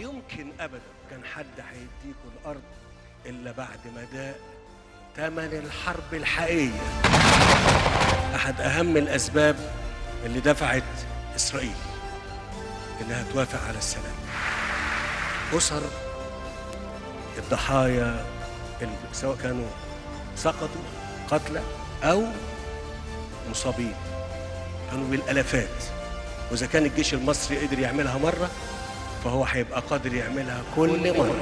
يمكن ابدا. كان حد هيديكوا الأرض إلا بعد ما ده ثمن الحرب الحقيقية. أحد أهم الأسباب اللي دفعت إسرائيل إنها توافق على السلام. أسر الضحايا سواء كانوا سقطوا قتلى أو مصابين. كانوا بالالافات وإذا كان الجيش المصري قدر يعملها مرة فهو هيبقى قادر يعملها كل مرة.